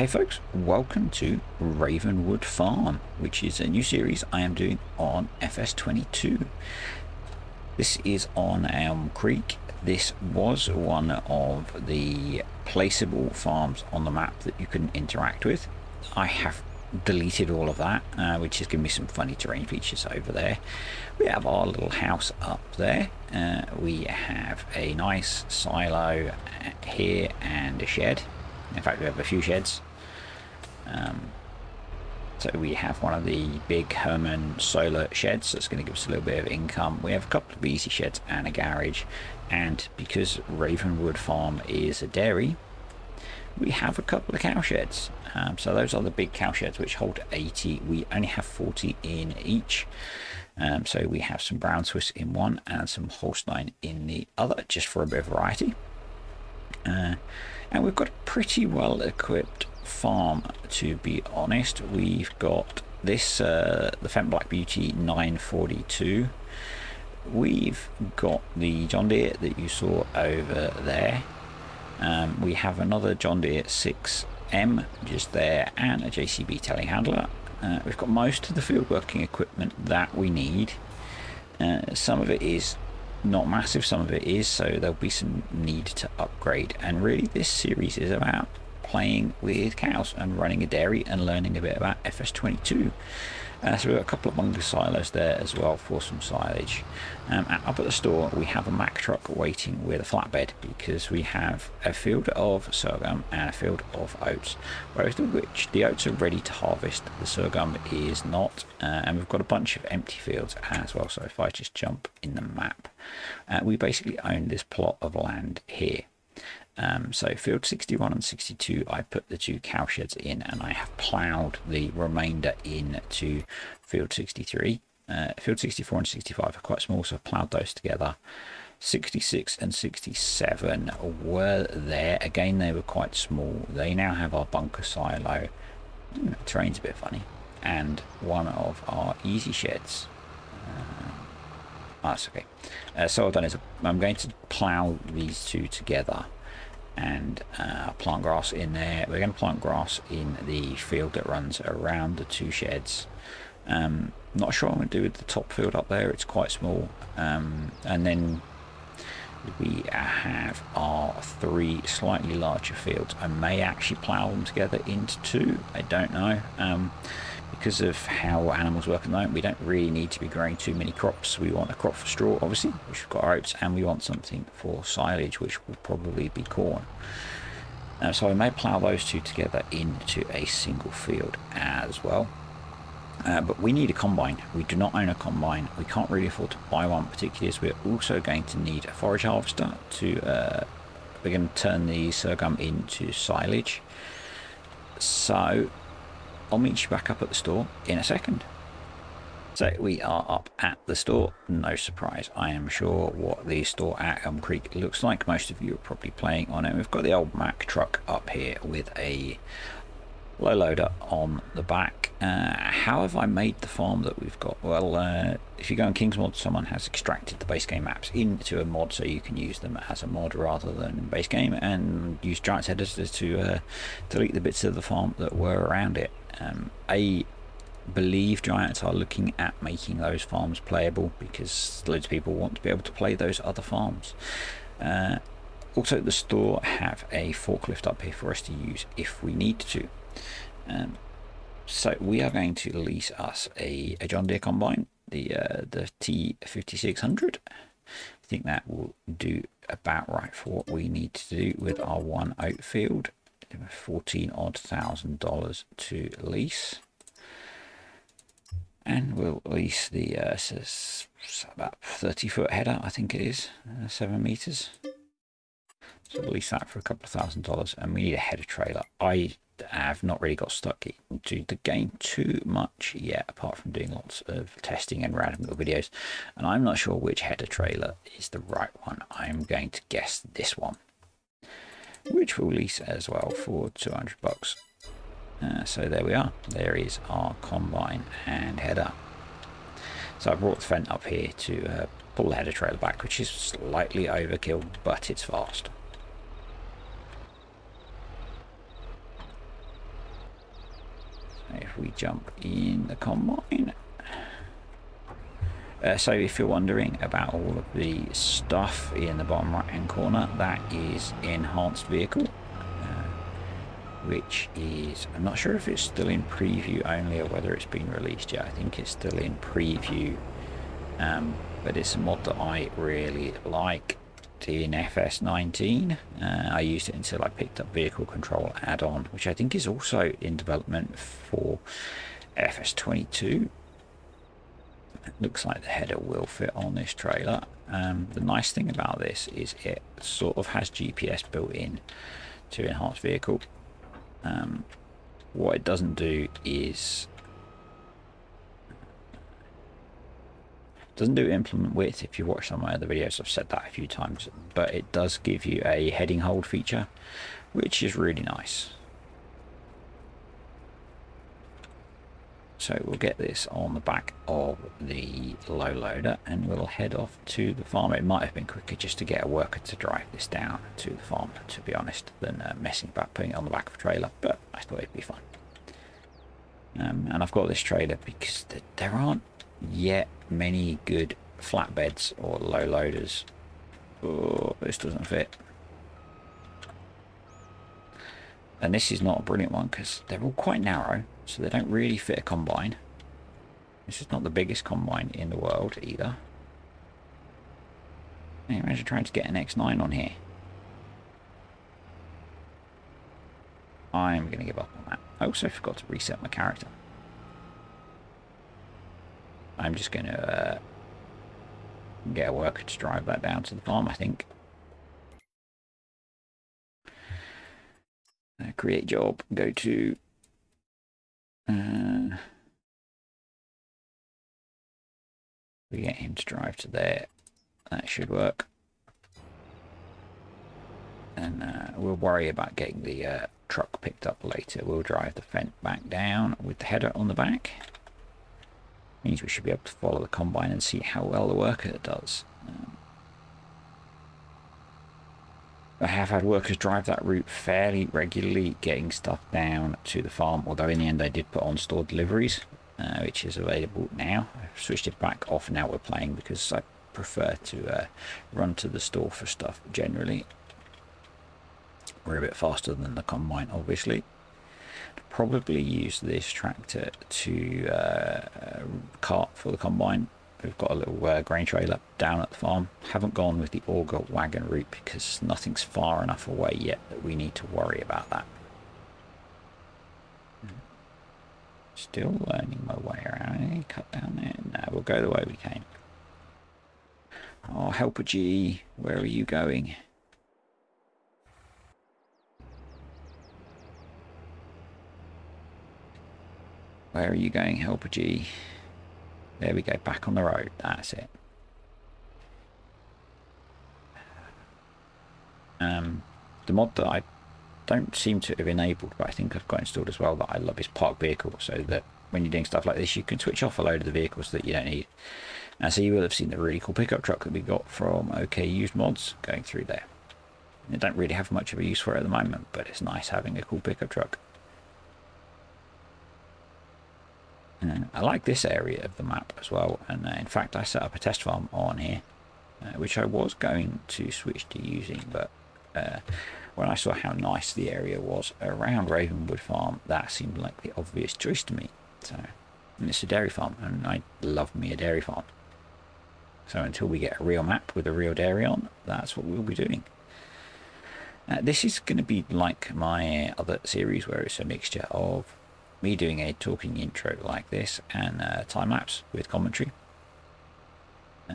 Hey folks, welcome to Ravenwood Farm, which is a new series I am doing on FS22. This is on Elm Creek. This was one of the placeable farms on the map that you can interact with. I have deleted all of that, uh, which has given me some funny terrain features over there. We have our little house up there. Uh, we have a nice silo here and a shed. In fact, we have a few sheds. Um, so we have one of the big Herman solar sheds that's going to give us a little bit of income. We have a couple of easy sheds and a garage. And because Ravenwood Farm is a dairy, we have a couple of cow sheds. Um, so those are the big cow sheds which hold 80. We only have 40 in each. Um, so we have some brown Swiss in one and some Holstein in the other, just for a bit of variety. Uh, and we've got a pretty well equipped farm to be honest. We've got this uh, the Fendt Black Beauty 942 we've got the John Deere that you saw over there. Um, we have another John Deere 6M just there and a JCB telehandler. Uh, we've got most of the field working equipment that we need. Uh, some of it is not massive some of it is so there'll be some need to upgrade and really this series is about playing with cows and running a dairy and learning a bit about FS22. Uh, so we've got a couple of bunker silos there as well for some silage. Um, up at the store we have a Mack truck waiting with a flatbed because we have a field of sorghum and a field of oats, both of which the oats are ready to harvest, the sorghum is not, uh, and we've got a bunch of empty fields as well. So if I just jump in the map, uh, we basically own this plot of land here. Um, so field 61 and 62, I put the two cow sheds in and I have ploughed the remainder in to field 63. Uh, field 64 and 65 are quite small, so I've ploughed those together. 66 and 67 were there. Again, they were quite small. They now have our bunker silo. The terrain's a bit funny. And one of our easy sheds. Uh, that's okay. Uh, so I've done is I'm going to plough these two together and uh, plant grass in there. We're going to plant grass in the field that runs around the two sheds. Um, not sure what I'm going to do with the top field up there. It's quite small. Um, and then we have our three slightly larger fields. I may actually plough them together into two. I don't know. Um, because of how animals work at the moment, we don't really need to be growing too many crops. We want a crop for straw, obviously, which we've got oats, and we want something for silage, which will probably be corn. Uh, so I may plough those two together into a single field as well. Uh, but we need a combine. We do not own a combine. We can't really afford to buy one, particularly as we're also going to need a forage harvester to. Uh, we're going to turn the sorghum into silage. So I'll meet you back up at the store in a second. So we are up at the store. No surprise, I am sure what the store at Elm Creek looks like. Most of you are probably playing on it. We've got the old Mack truck up here with a low loader on the back. Uh, how have I made the farm that we've got? Well, uh, if you go on Kingsmod, someone has extracted the base game maps into a mod so you can use them as a mod rather than base game and use Giants Editor to uh, delete the bits of the farm that were around it. Um, I believe Giants are looking at making those farms playable because loads of people want to be able to play those other farms. Uh, also, the store have a forklift up here for us to use if we need to. Um, so we are going to lease us a, a John Deere combine, the uh, the T5600. I think that will do about right for what we need to do with our one oat field. 14 odd thousand dollars to lease and we'll lease the uh, about 30 foot header I think it is uh, seven meters so we'll lease that for a couple of thousand dollars and we need a header trailer I have not really got stuck into the game too much yet, apart from doing lots of testing and random little videos. And I'm not sure which header trailer is the right one. I'm going to guess this one, which we'll lease as well for 200 bucks. Uh, so there we are. There is our combine and header. So I brought the Fendt up here to uh, pull the header trailer back, which is slightly overkill, but it's fast. if we jump in the combine. Uh, so if you're wondering about all of the stuff in the bottom right hand corner, that is enhanced vehicle, uh, which is, I'm not sure if it's still in preview only or whether it's been released yet. I think it's still in preview, um, but it's a mod that I really like in FS19. Uh, I used it until I picked up Vehicle Control add-on, which I think is also in development for FS22. Looks like the header will fit on this trailer. Um, the nice thing about this is it sort of has GPS built in to enhance vehicle. Um, what it doesn't do is doesn't do implement width if you watch some of my other videos I've said that a few times but it does give you a heading hold feature which is really nice so we'll get this on the back of the low loader and we'll head off to the farm it might have been quicker just to get a worker to drive this down to the farm to be honest than uh, messing about putting it on the back of a trailer but I thought it'd be fun um, and I've got this trailer because there aren't yet many good flatbeds or low loaders. Oh, this doesn't fit. And this is not a brilliant one because they're all quite narrow, so they don't really fit a combine. This is not the biggest combine in the world either. You imagine trying to get an X9 on here? I'm going to give up on that. I also forgot to reset my character. I'm just going to uh, get a worker to drive that down to the farm, I think. Uh, create job, go to... Uh, we get him to drive to there. That should work. And uh, we'll worry about getting the uh, truck picked up later. We'll drive the Fendt back down with the header on the back means we should be able to follow the combine and see how well the worker does. Um, I have had workers drive that route fairly regularly, getting stuff down to the farm, although in the end I did put on store deliveries, uh, which is available now. I've switched it back off now we're playing because I prefer to uh, run to the store for stuff generally. We're a bit faster than the combine, obviously probably use this tractor to uh, cart for the combine. We've got a little uh, grain trailer down at the farm. Haven't gone with the auger wagon route because nothing's far enough away yet that we need to worry about that. Still learning my way around. Any cut down there? No, we'll go the way we came. Oh, helper G, where are you going? Where are you going, Helper G? There we go, back on the road. That's it. Um, the mod that I don't seem to have enabled, but I think I've got installed as well that I love is park vehicle, so that when you're doing stuff like this, you can switch off a load of the vehicles that you don't need. And so you will have seen the really cool pickup truck that we got from OK Used Mods going through there. I don't really have much of a use for it at the moment, but it's nice having a cool pickup truck. Uh, I like this area of the map as well, and uh, in fact I set up a test farm on here, uh, which I was going to switch to using, but uh, when I saw how nice the area was around Ravenwood Farm, that seemed like the obvious choice to me. So, and it's a dairy farm, and I love me a dairy farm. So until we get a real map with a real dairy on, that's what we'll be doing. Uh, this is going to be like my other series where it's a mixture of me doing a talking intro like this and uh, time lapse with commentary. Uh,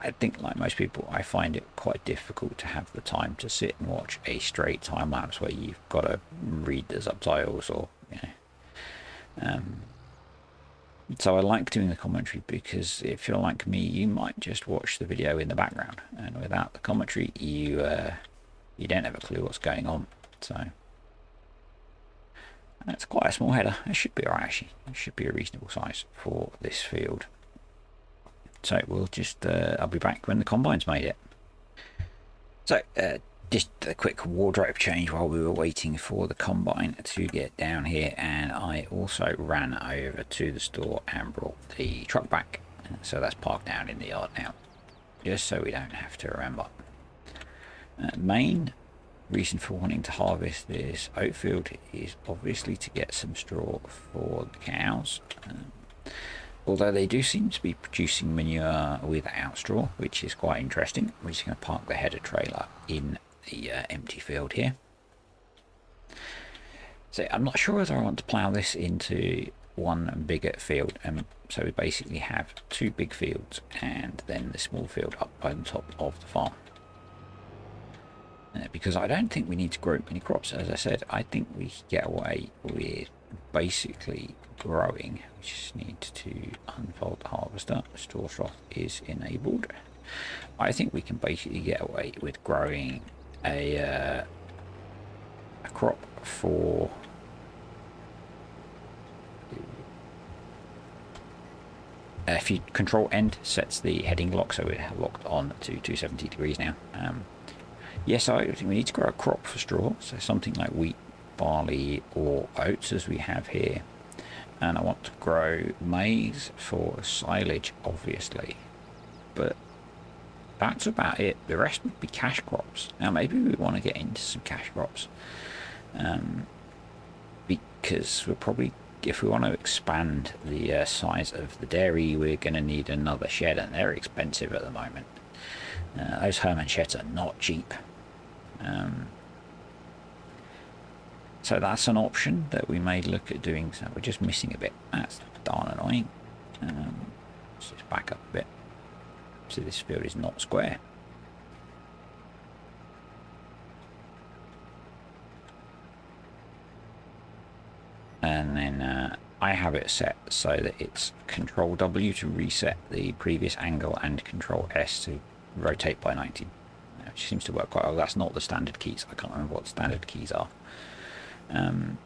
I think, like most people, I find it quite difficult to have the time to sit and watch a straight time lapse where you've got to read the subtitles or, you know. Um, so I like doing the commentary because if you're like me, you might just watch the video in the background, and without the commentary, you uh, you don't have a clue what's going on. So that's quite a small header. It should be alright actually. It should be a reasonable size for this field. So we'll just, uh, I'll be back when the combine's made it. So, uh, just a quick wardrobe change while we were waiting for the combine to get down here and I also ran over to the store and brought the truck back so that's parked down in the yard now just so we don't have to remember uh, main reason for wanting to harvest this oat field is obviously to get some straw for the cows um, although they do seem to be producing manure without straw which is quite interesting we're just going to park the header trailer in the uh, empty field here. So I'm not sure whether I want to plough this into one bigger field. and um, so we basically have two big fields and then the small field up by the top of the farm. Uh, because I don't think we need to grow many crops. As I said, I think we get away with basically growing. We just need to unfold the harvester. Store trough is enabled. I think we can basically get away with growing a, uh, a crop for if you control end sets the heading lock so we're locked on to 270 degrees now um, yes I think we need to grow a crop for straw so something like wheat barley or oats as we have here and I want to grow maize for silage obviously but that's about it. The rest would be cash crops. Now maybe we want to get into some cash crops. Um, because we're probably, if we want to expand the uh, size of the dairy, we're going to need another shed and they're expensive at the moment. Uh, those Herman sheds are not cheap. Um, so that's an option that we may look at doing. So we're just missing a bit. That's darn annoying. Um, let's back up a bit. So this field is not square. And then uh, I have it set so that it's Control W to reset the previous angle and Control S to rotate by 90. Which seems to work quite well. That's not the standard keys. I can't remember what standard keys are. Um,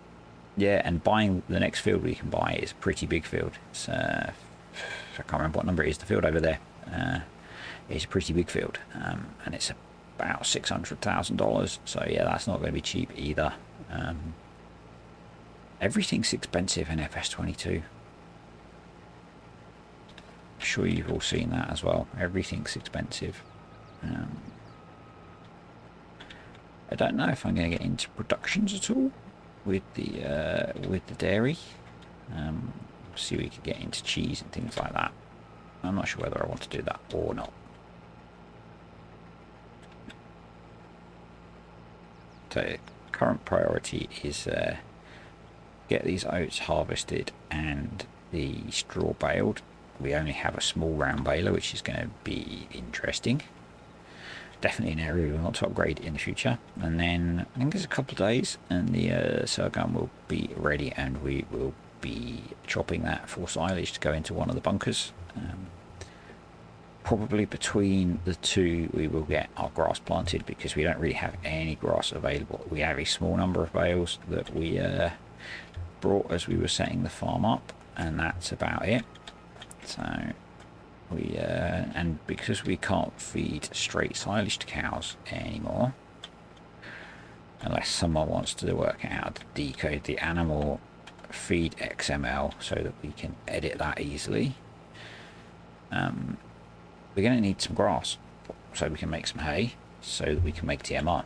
yeah, and buying the next field we can buy is a pretty big field. It's, uh, I can't remember what number it is, the field over there. Uh, it's a pretty big field, um, and it's about $600,000. So yeah, that's not going to be cheap either. Um, everything's expensive in FS22. I'm sure you've all seen that as well. Everything's expensive. Um, I don't know if I'm going to get into productions at all with the uh, with the dairy. Um, see, we could get into cheese and things like that. I'm not sure whether I want to do that or not. So current priority is uh, get these oats harvested and the straw baled. We only have a small round baler, which is going to be interesting. Definitely an area we want to upgrade in the future. And then I think there's a couple of days and the uh, will be ready and we will be chopping that for silage to go into one of the bunkers. Um, probably between the two we will get our grass planted because we don't really have any grass available. We have a small number of bales that we uh, brought as we were setting the farm up and that's about it. So we uh, and because we can't feed straight silage to cows anymore unless someone wants to work out to decode the animal feed XML so that we can edit that easily. Um, we're going to need some grass so we can make some hay so that we can make TMR.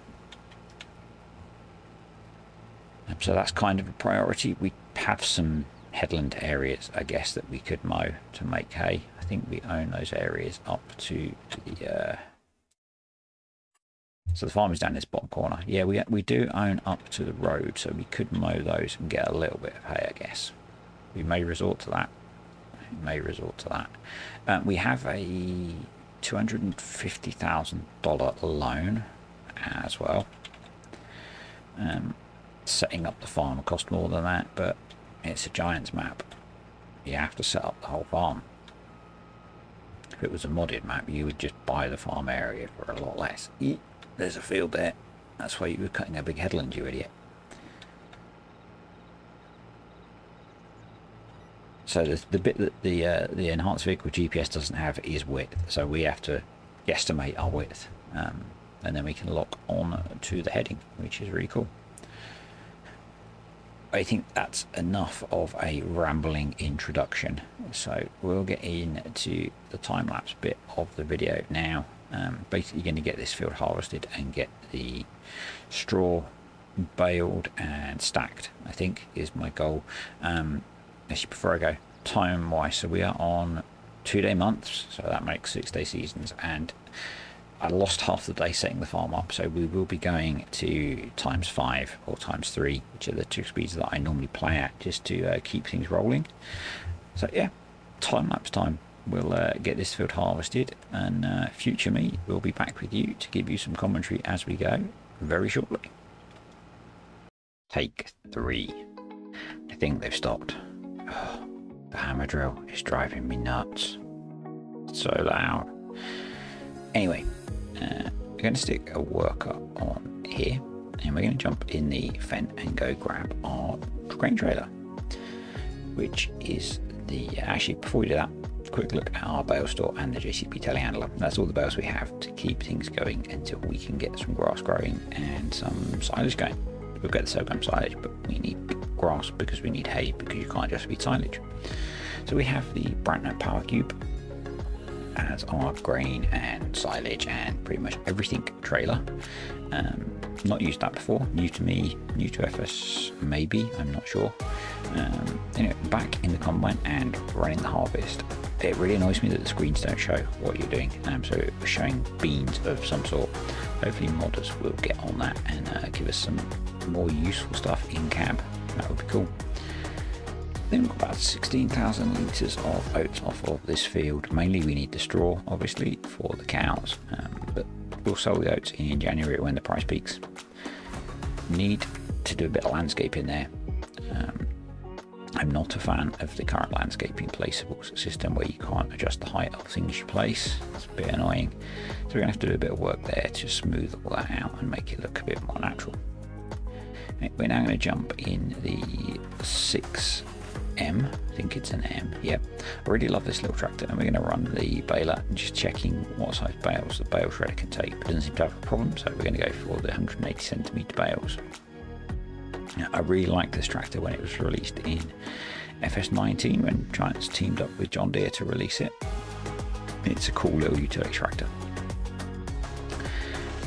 So that's kind of a priority. We have some headland areas, I guess, that we could mow to make hay. I think we own those areas up to, the... Uh... So the farm is down this bottom corner. Yeah, we, we do own up to the road, so we could mow those and get a little bit of hay, I guess. We may resort to that We may resort to that. Um, we have a $250,000 loan as well. Um, setting up the farm cost more than that, but it's a giant's map. You have to set up the whole farm. If it was a modded map, you would just buy the farm area for a lot less. There's a field there. That's why you were cutting a big headland, you idiot. So the, the bit that the uh, the enhanced vehicle GPS doesn't have is width. So we have to guesstimate our width. Um, and then we can lock on to the heading, which is really cool. I think that's enough of a rambling introduction. So we'll get into the time lapse bit of the video now. Um, basically going to get this field harvested and get the straw baled and stacked, I think is my goal. Um, I go, time wise, so we are on two day months, so that makes six day seasons, and I lost half the day setting the farm up, so we will be going to times five or times three, which are the two speeds that I normally play at, just to uh, keep things rolling. So yeah, time lapse time. We'll uh, get this field harvested, and uh, future me will be back with you to give you some commentary as we go very shortly. Take three. I think they've stopped. Oh, the hammer drill is driving me nuts. It's so loud. Anyway, uh, we're going to stick a worker on here and we're going to jump in the Fendt and go grab our grain trailer which is the actually before we do that quick look at our bale store and the JCB telehandler. That's all the bales we have to keep things going until we can get some grass growing and some silage going. We've got the sorghum silage but we need grass because we need hay because you can't just feed silage. So we have the Brantner Power Cube as our grain and silage and pretty much everything trailer. Um, not used that before, new to me, new to FS maybe, I'm not sure. Um, anyway, back in the combine and running the harvest. It really annoys me that the screens don't show what you're doing, um, so showing beans of some sort. Hopefully modders will get on that and uh, give us some more useful stuff in cab. That would be cool. We've got about 16,000 litres of oats off of this field. Mainly we need the straw, obviously, for the cows, um, but we'll sell the oats in January when the price peaks. Need to do a bit of landscaping there. Um, I'm not a fan of the current landscaping placeables system where you can't adjust the height of things you place. It's a bit annoying. So we're going to have to do a bit of work there to smooth all that out and make it look a bit more natural. We're now going to jump in the 6 M. I think it's an M. Yep. I really love this little tractor, and we're going to run the baler and just checking what size bales the bale shredder can take. But it doesn't seem to have a problem, so we're going to go for the 180 centimeter bales. Now, I really liked this tractor when it was released in FS19 when Giants teamed up with John Deere to release it. It's a cool little utility tractor.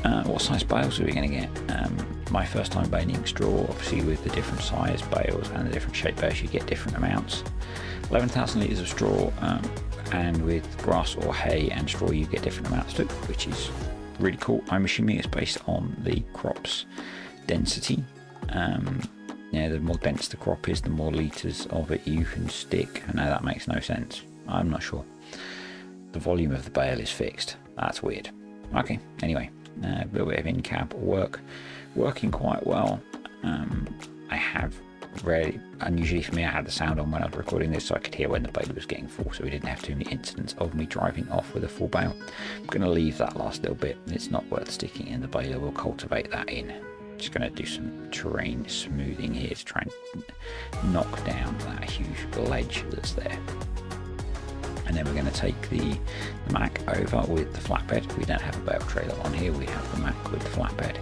Uh, what size bales are we going to get? Um, my first time baling straw, obviously with the different size bales and the different shape bales, you get different amounts. 11,000 litres of straw, um, and with grass or hay and straw, you get different amounts too, which is really cool. I'm assuming it's based on the crop's density. Um, yeah, the more dense the crop is, the more litres of it you can stick. I know that makes no sense. I'm not sure. The volume of the bale is fixed. That's weird. Okay, anyway, uh, a little bit of in-cab work working quite well. Um, I have really unusually for me I had the sound on when I was recording this so I could hear when the baler was getting full so we didn't have too many incidents of me driving off with a full bale. I'm going to leave that last little bit it's not worth sticking in the baler we'll cultivate that in. Just going to do some terrain smoothing here to try and knock down that huge ledge that's there and then we're going to take the, Mack over with the flatbed. We don't have a bale trailer on here, we have the Mack with the flatbed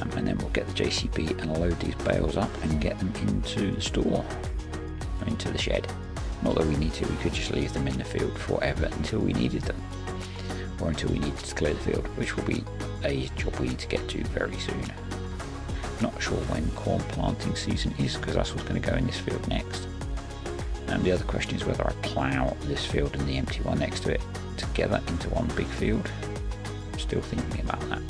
um, and then we'll get the JCB and load these bales up and get them into the store, into the shed. Not that we need to, we could just leave them in the field forever until we needed them, or until we needed to clear the field, which will be a job we need to get to very soon. Not sure when corn planting season is, because that's what's going to go in this field next. And the other question is whether I plough this field and the empty one next to it together into one big field. I'm still thinking about that.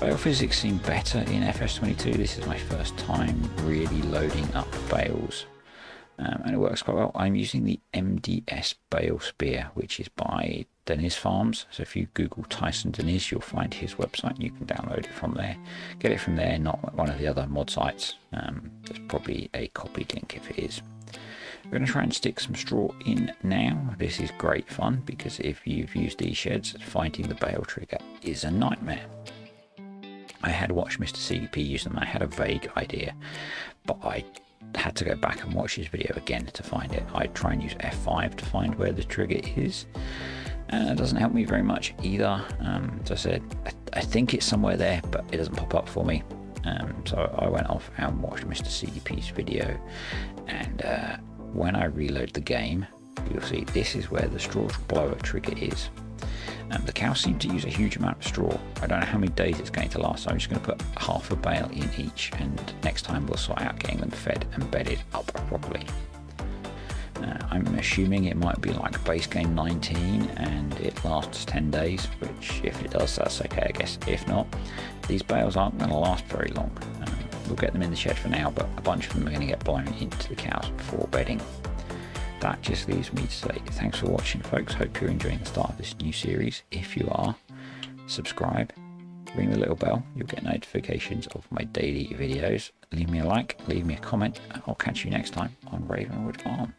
Biophysics seem better in FS22. This is my first time really loading up bales. Um, and it works quite well. I'm using the MDS bale spear, which is by Deniz Farms. So if you Google Tyson Deniz, you'll find his website and you can download it from there. Get it from there, not one of the other mod sites. Um, there's probably a copied link if it is. We're going to try and stick some straw in now. This is great fun because if you've used these sheds, finding the bale trigger is a nightmare. I had watched Mr. CDP use them. I had a vague idea, but I had to go back and watch his video again to find it. I try and use F5 to find where the trigger is. and it doesn't help me very much either. Um, as I said, I, I, think it's somewhere there, but it doesn't pop up for me. Um, so I went off and watched Mr. CDP's video, and uh, when I reload the game, you'll see this is where the straw blower trigger is. Um, the cows seem to use a huge amount of straw. I don't know how many days it's going to last, so I'm just going to put half a bale in each, and next time we'll sort out getting them fed and bedded up properly. Uh, I'm assuming it might be like base game 19 and it lasts 10 days, which if it does, that's okay, I guess. If not, these bales aren't going to last very long. Um, we'll get them in the shed for now, but a bunch of them are going to get blown into the cows before bedding. That just leaves me to say thanks for watching, folks. Hope you're enjoying the start of this new series. If you are, subscribe, ring the little bell. You'll get notifications of my daily videos. Leave me a like, leave me a comment, and I'll catch you next time on Ravenwood Farm.